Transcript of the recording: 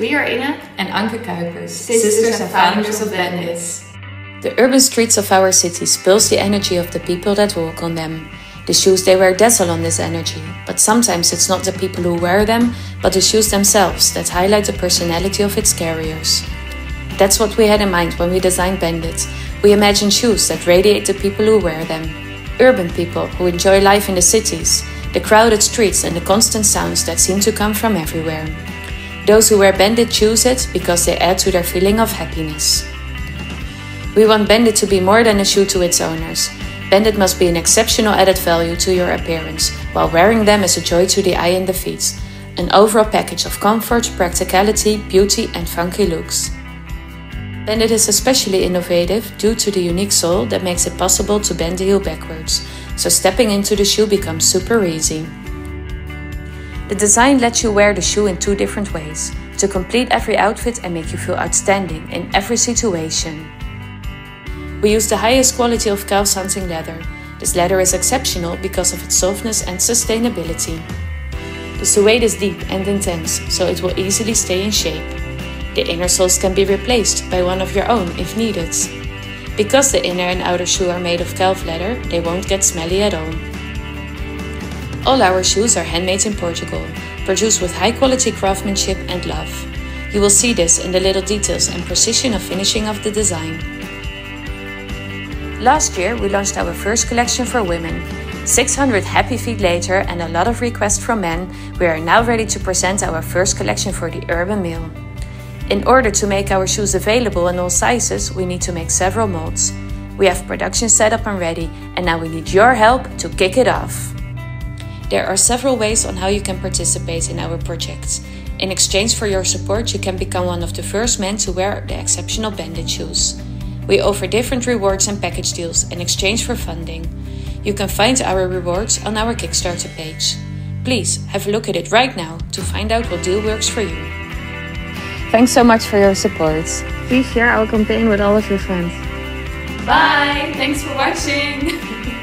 We are Inge and Anke Kuipers, sisters and founders of Bend-its. The urban streets of our cities pulse the energy of the people that walk on them. The shoes they wear dazzle on this energy, but sometimes it's not the people who wear them, but the shoes themselves that highlight the personality of its carriers. That's what we had in mind when we designed Bend-it. We imagined shoes that radiate the people who wear them. Urban people who enjoy life in the cities, the crowded streets, and the constant sounds that seem to come from everywhere. Those who wear Bend-it choose it because they add to their feeling of happiness. We want Bend-it to be more than a shoe to its owners. Bend-it must be an exceptional added value to your appearance, while wearing them is a joy to the eye and the feet. An overall package of comfort, practicality, beauty, and funky looks. Bend-it is especially innovative due to the unique sole that makes it possible to bend the heel backwards, so stepping into the shoe becomes super easy. The design lets you wear the shoe in two different ways, to complete every outfit and make you feel outstanding in every situation. We use the highest quality of calves hunting leather. This leather is exceptional because of its softness and sustainability. The suede is deep and intense, so it will easily stay in shape. The inner soles can be replaced by one of your own if needed. Because the inner and outer shoe are made of calf leather, they won't get smelly at all. All our shoes are handmade in Portugal, produced with high quality craftsmanship and love. You will see this in the little details and precision of finishing of the design. Last year, we launched our first collection for women. 600 happy feet later and a lot of requests from men, we are now ready to present our first collection for the urban male. In order to make our shoes available in all sizes, we need to make several molds. We have production set up and ready, and now we need your help to kick it off. There are several ways on how you can participate in our project. In exchange for your support, you can become one of the first men to wear the exceptional Bend-it shoes. We offer different rewards and package deals in exchange for funding. You can find our rewards on our Kickstarter page. Please have a look at it right now to find out what deal works for you. Thanks so much for your support. Please share our campaign with all of your friends. Bye! Thanks for watching!